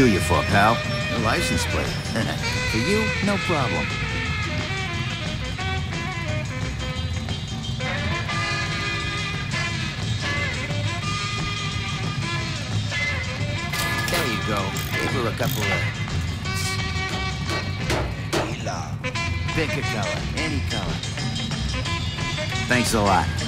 do you for, pal? A license plate. for you, no problem. There you go. Give her a couple of... Pick a color, any color. Thanks a lot.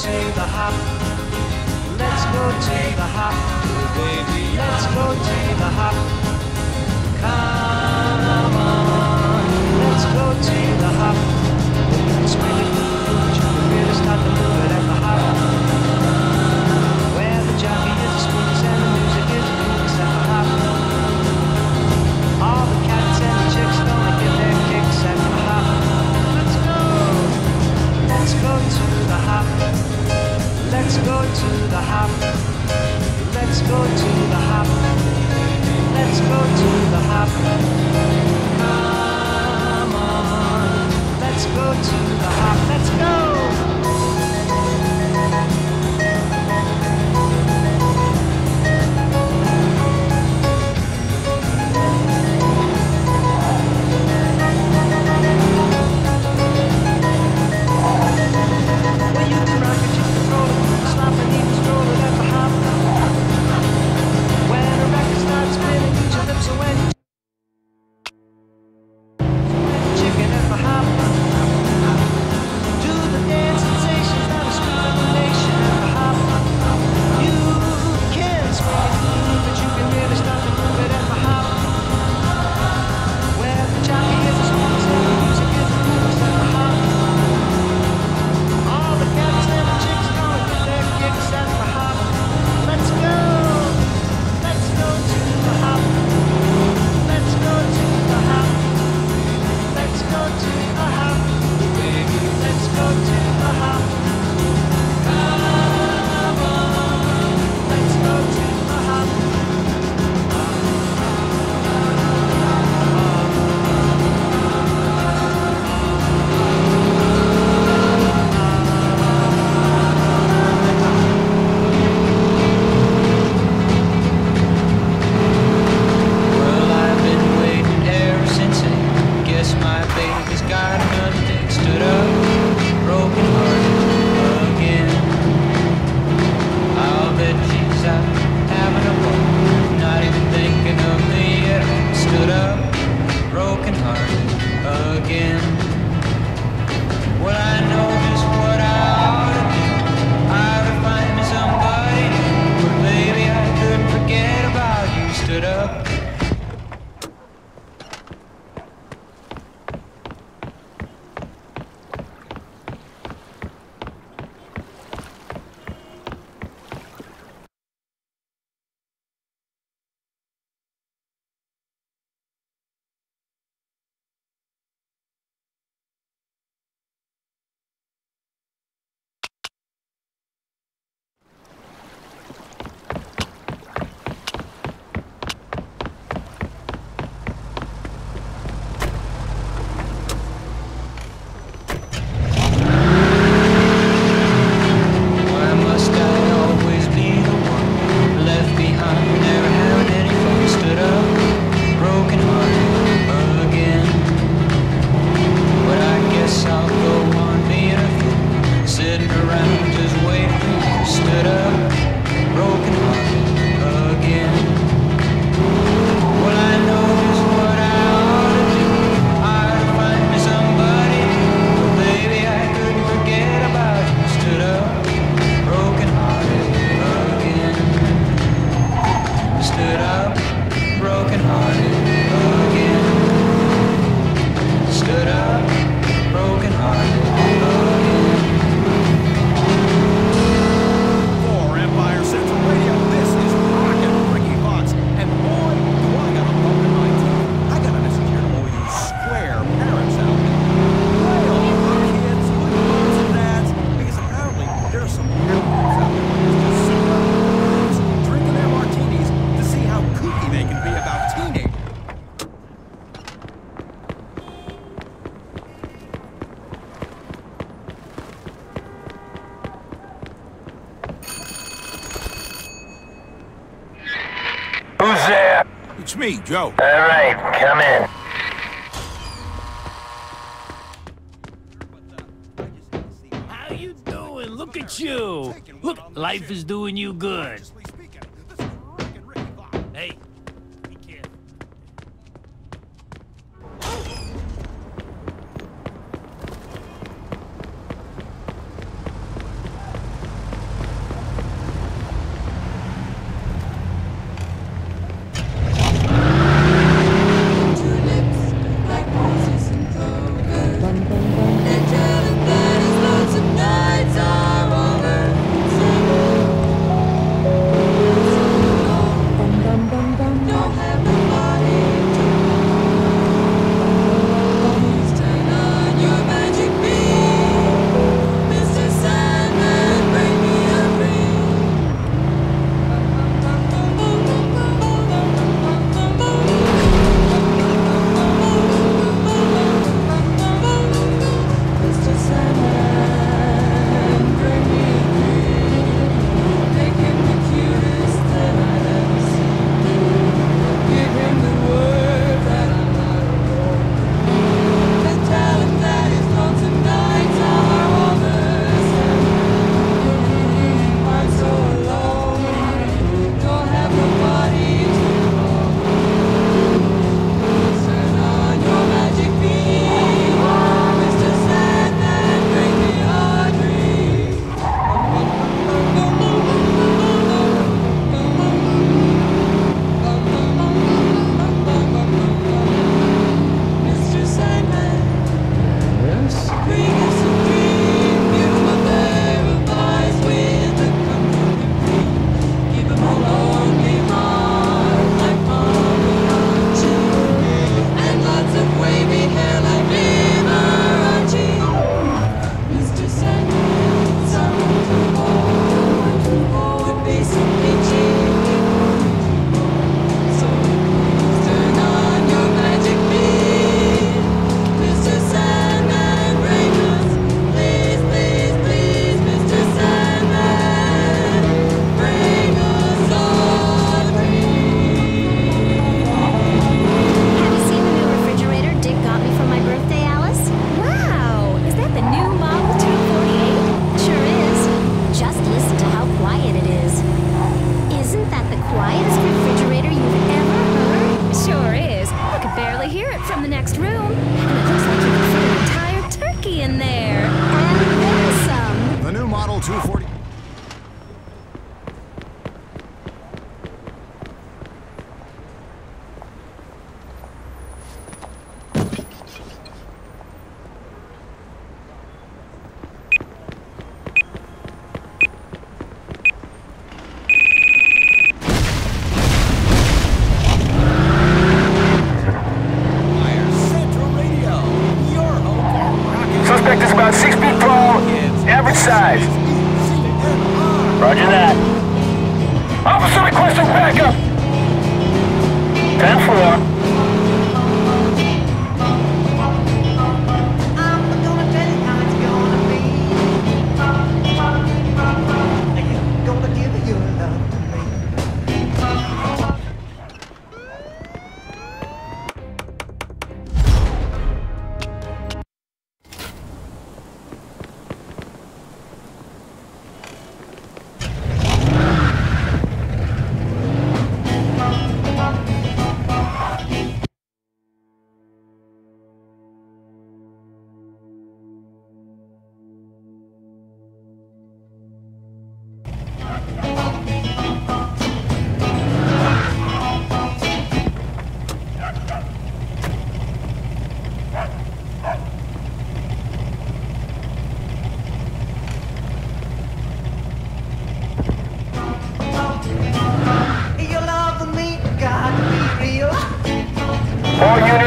To the hop. Let's go to the hop. Oh, baby, let's go to the hop. Come on, let's go to the hop. Really to move it at the hop. Where the is a squeeze and the music is blues at the hop. All the cats and the chicks gonna get their kicks at the hop. Let's go, let's go to the hop. Let's go to the hop. Let's go to the hop. Let's go to the hop. Come on. Let's go to the hop. Let's go. It's me, Joe. All right, come in. How you doing? Look at you. Look, life is doing you good.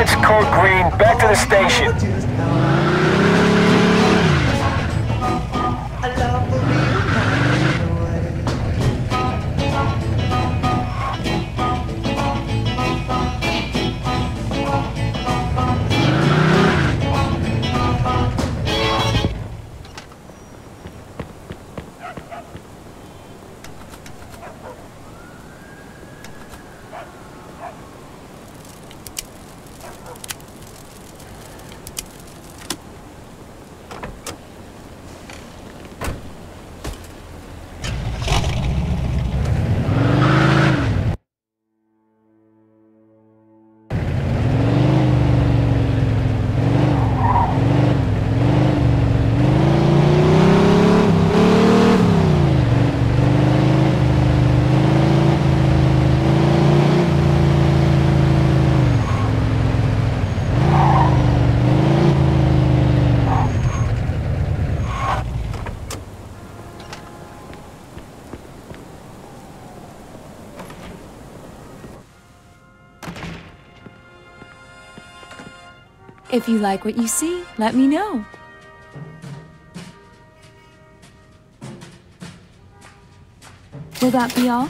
It's code green, back to the station. If you like what you see, let me know. Will that be all?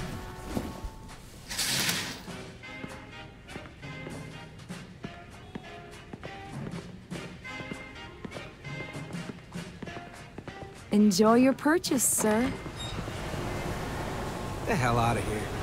Enjoy your purchase, sir. The hell out of here.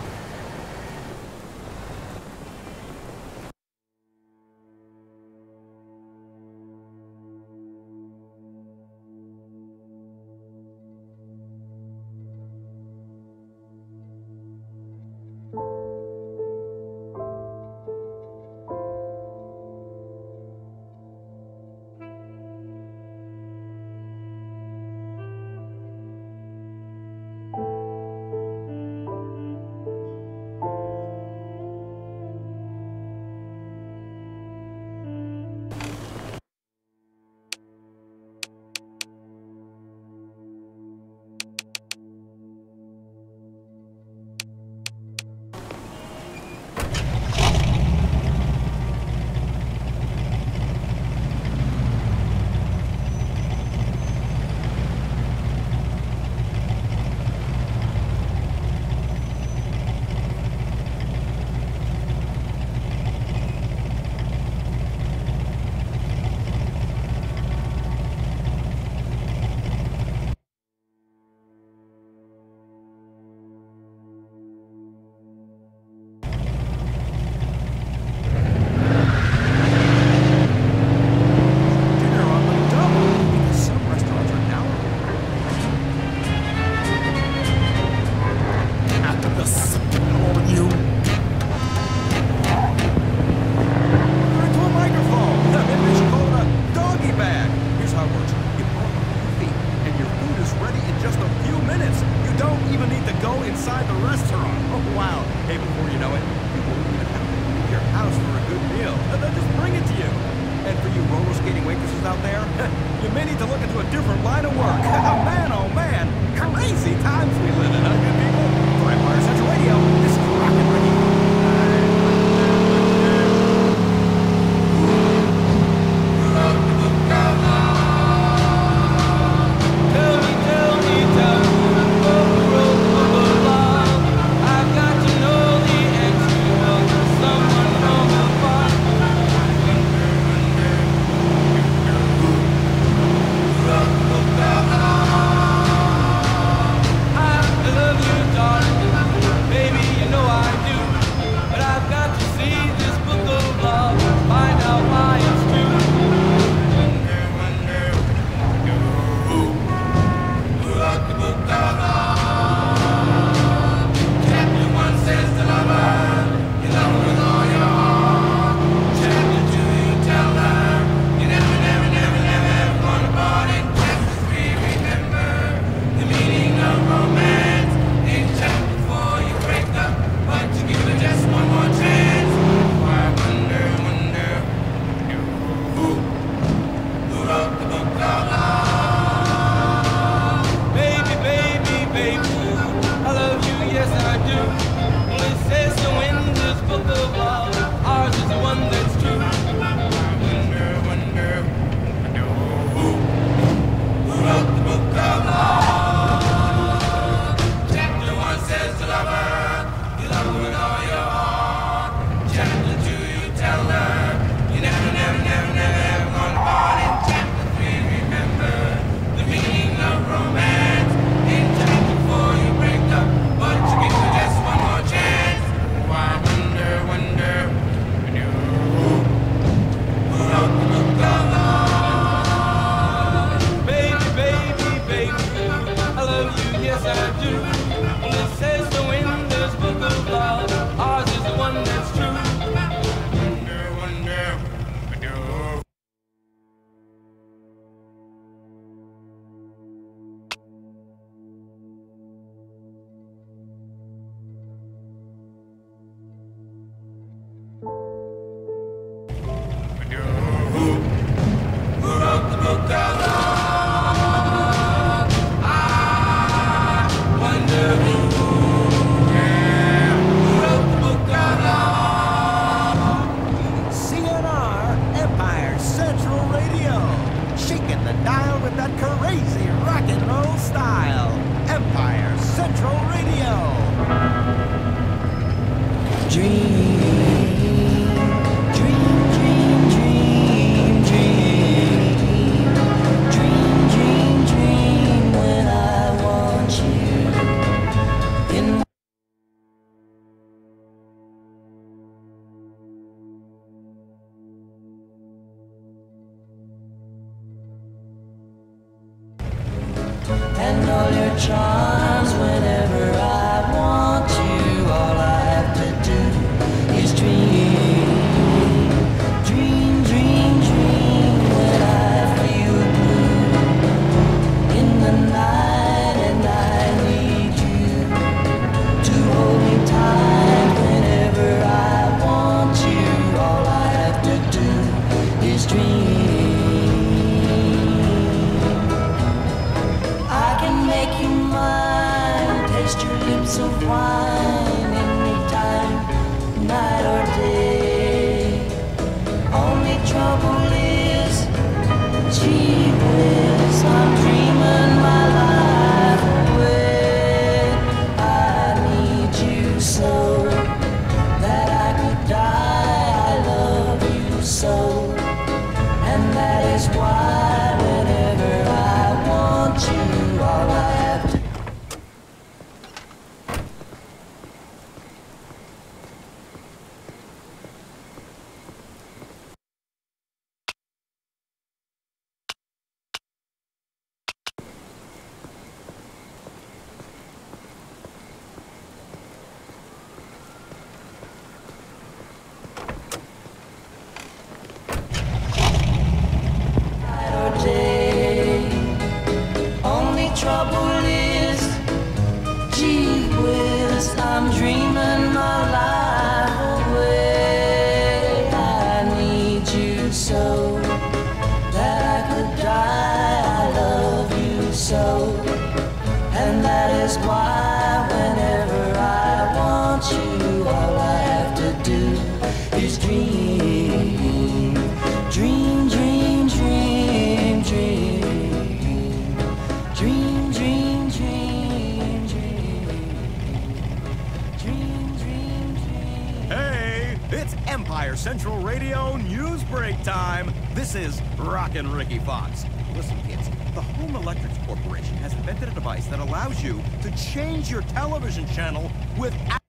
To change your television channel without.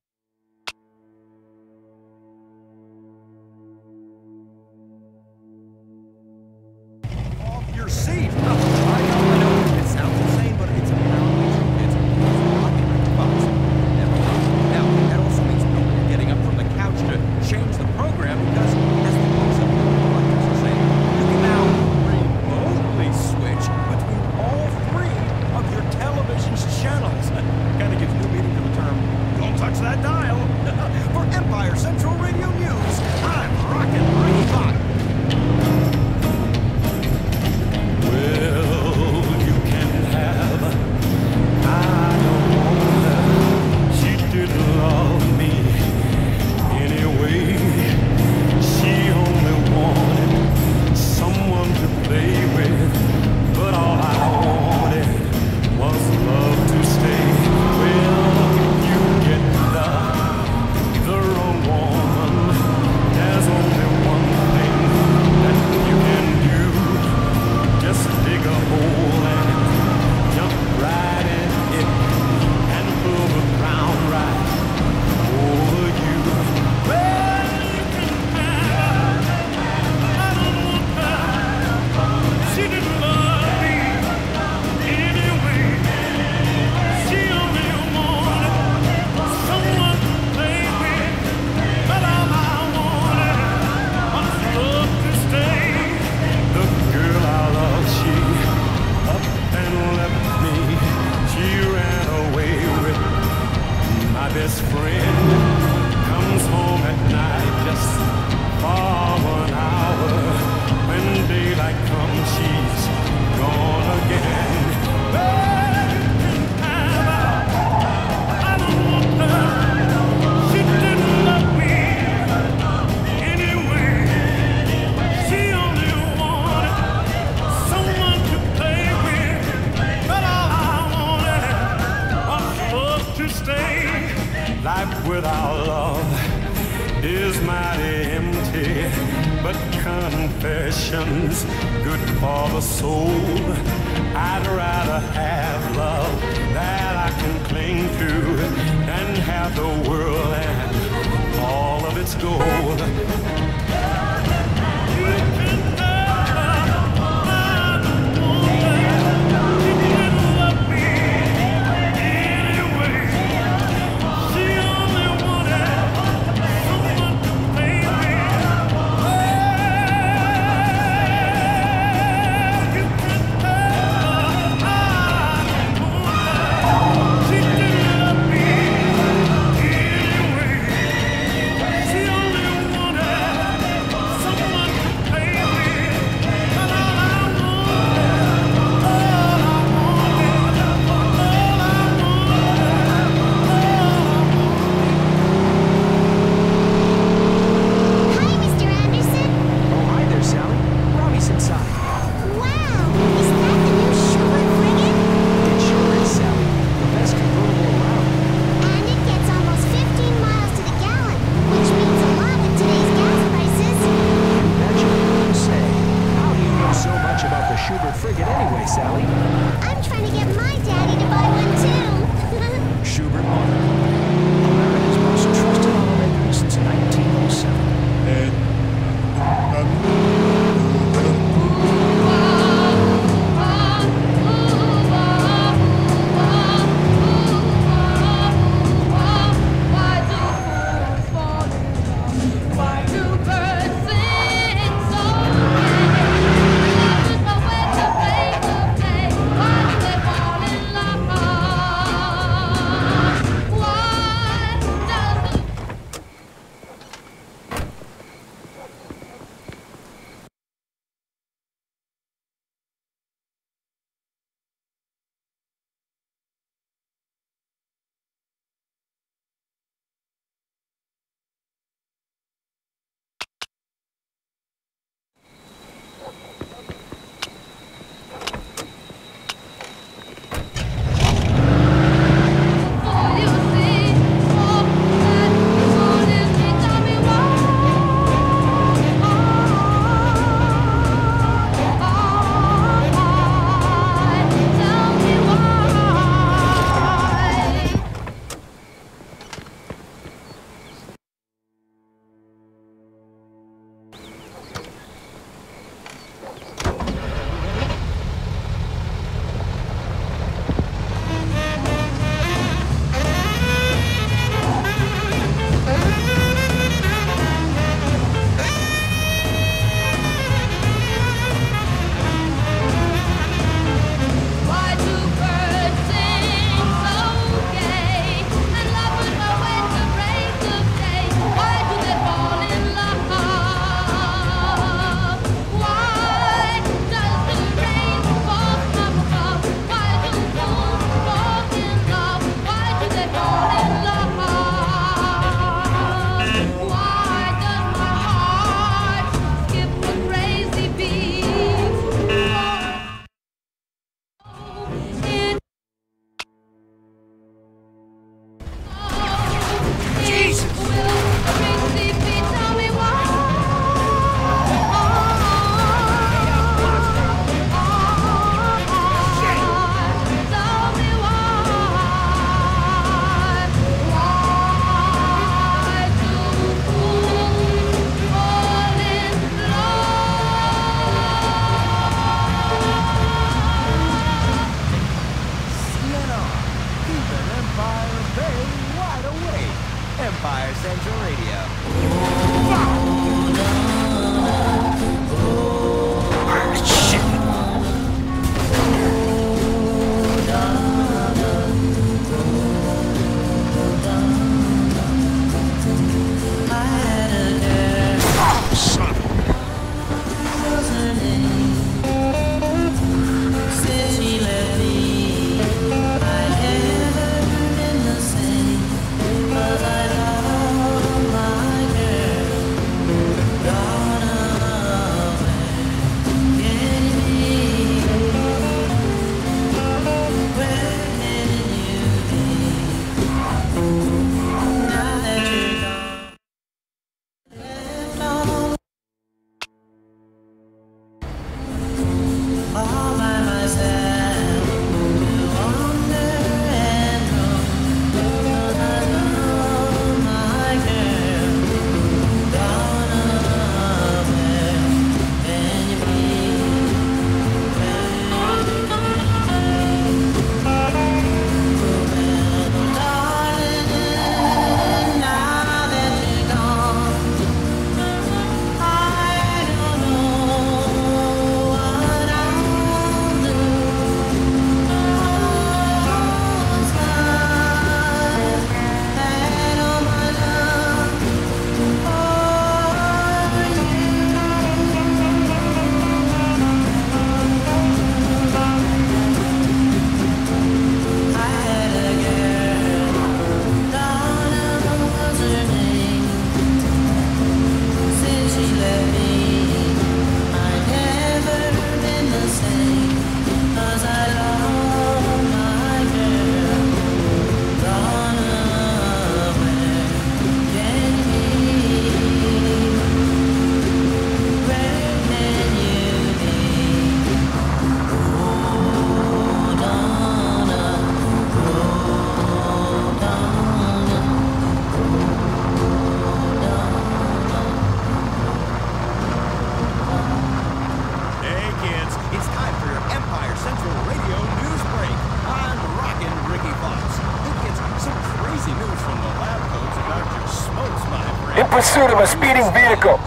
A speeding vehicle.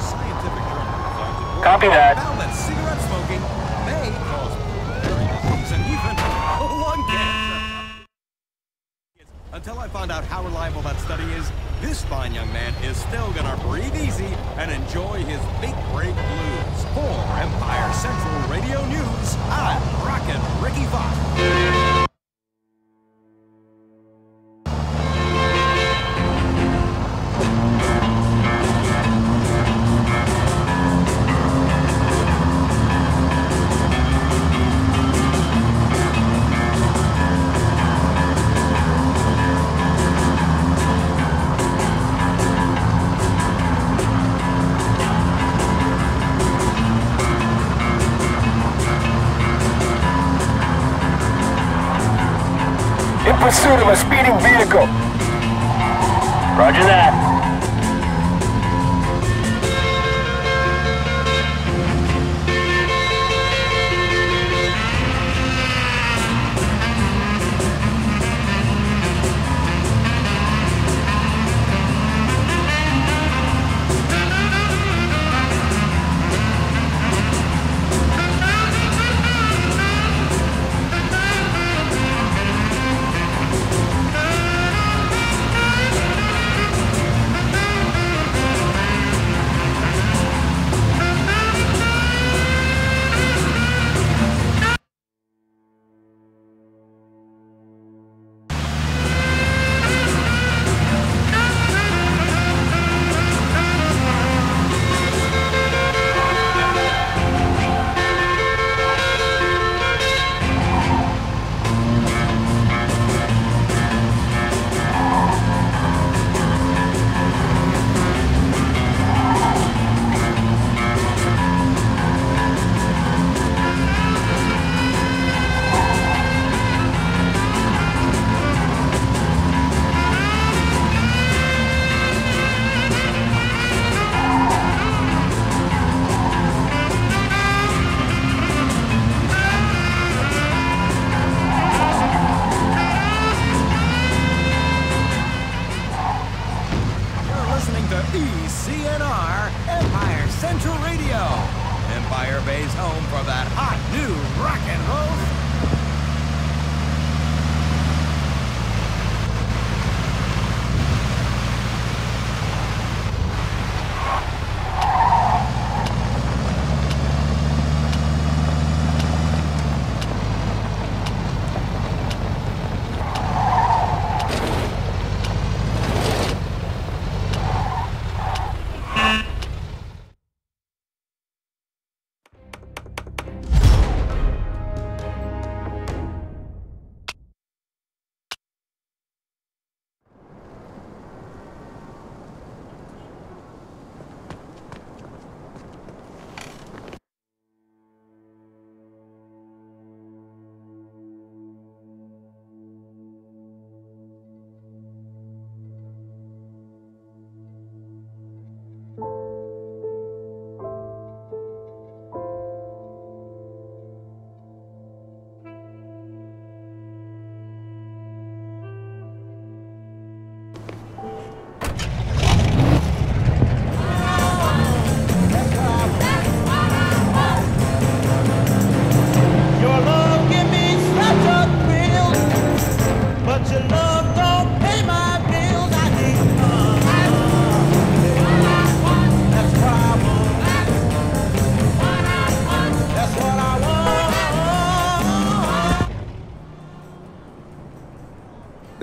Copy that. Until I find out how reliable that study is, this fine young man is still gonna breathe easy and enjoy his big break blues. For Empire Central Radio News, I'm Rockin' Ricky Fox.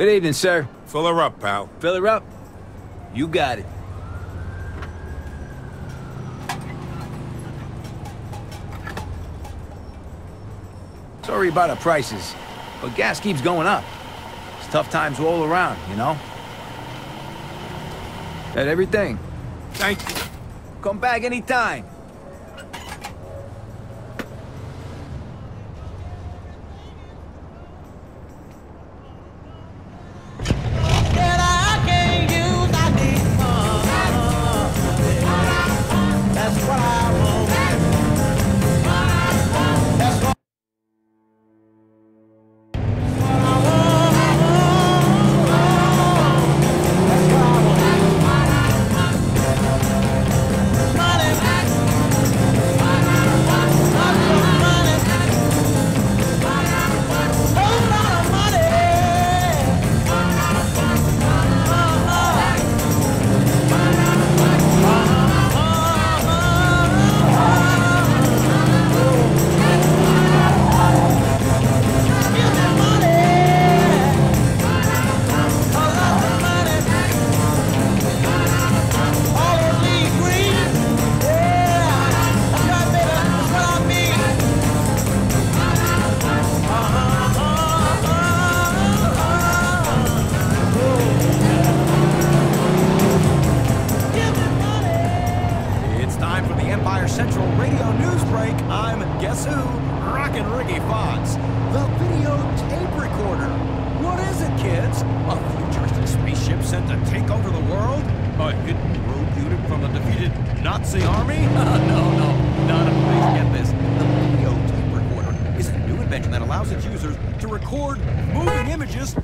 Good evening, sir. Fill her up, pal. Fill her up. You got it. Sorry about the prices, but gas keeps going up. It's tough times all around, you know? That everything. Thank you. Come back anytime. damages